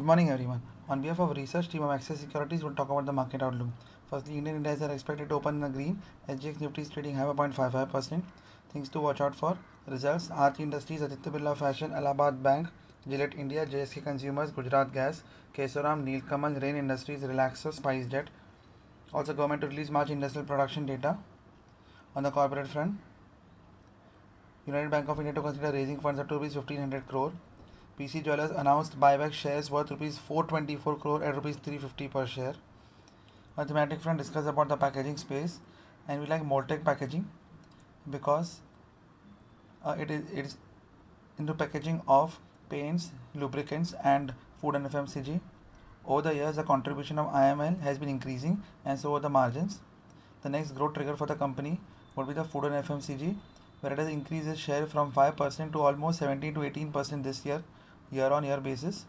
Good morning, everyone. On behalf of research team of Axis Securities, we'll talk about the market outlook. Firstly, Indian indices are expected to open in the green. SGX Nifty is trading high by 0.55%. Things to watch out for. Results: Aarti Industries, Aditya Birla Fashion, Allahabad Bank, Gillette India, JSK Consumers, Gujarat Gas, Kesoram, Nilkamal, Rain Industries, Relaxo, SpiceJet. Also, government to release March industrial production data. On the corporate front, United Bank of India to consider raising funds up to rupees 1500 crore. PC Jewelers announced buyback shares worth rupees 424 crore at rupees 350 per share. The thematic front, discuss about the packaging space, and we like Mold-Tek packaging because uh, it is it is into packaging of paints, lubricants, and food and FMCG. Over the years, the contribution of IML has been increasing, and so are the margins. The next growth trigger for the company would be the food and FMCG, where it has increased its share from 5% to almost 17 to 18% this year, year on year basis.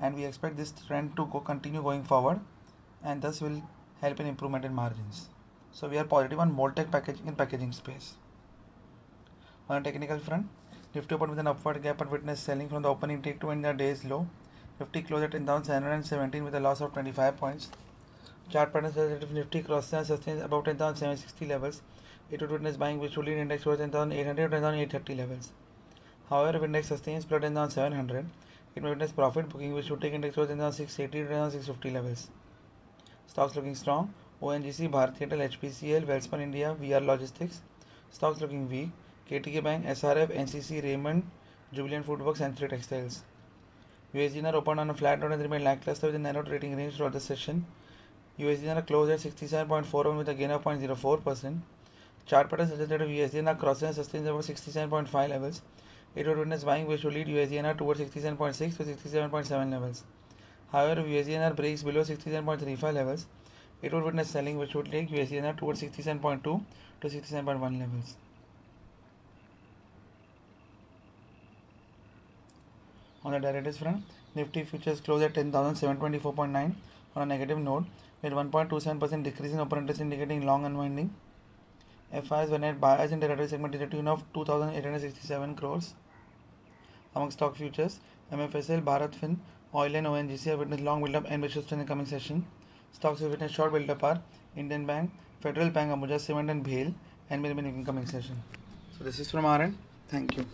And we expect this trend to go continue going forward, and thus will help in improvement in margins. So we are positive on Mold-Tek packaging in packaging space. On a technical front, Nifty opened with an upward gap and witnessed selling from the opening take to end the day's low. Nifty closed at 10,717 with a loss of 25 points. Chart pattern says that if Nifty crosses and sustains above 10,760 levels, it would witness buying which would lead index towards 10,800 or 10,830 levels. However, if index sustains below 10,700, it may witness profit booking which would take index towards 10,680 to 10,650 levels. Stocks looking strong. ONGC, Bharti Airtel, HPCL, Welspun India, VR Logistics. Stocks looking weak. KTK Bank, SRF, NCC, Raymond, Jubilant Foodworks, and Three Textiles. USDNR opened on a flat note and remained lackluster with a narrow trading range throughout the session. USDNR closed at 67.41 with a gain of 0.04%. Chart pattern if USDNR crosses and sustains above 67.5 levels, it would witness buying which would lead USDINR towards 67.6 to 67.7 levels. However, if USDINR breaks below 67.35 levels, it would witness selling which would take USDINR towards 67.2 to 67.1 levels. On the derivatives front, Nifty futures closed at 10,724.9 on a negative note, with 1.27% decrease in open interest indicating long unwinding. FIs were net buyers in derivative segment to the tune of 2,867 crores. Among stock futures, MFSL, Bharat Fin, Oil and ONGC have witnessed long build-up and will in the coming session. Stocks have witnessed short build-up are Indian Bank, Federal Bank, Ambuja Cement and Bhel and remain in coming session. So this is from our. Thank you.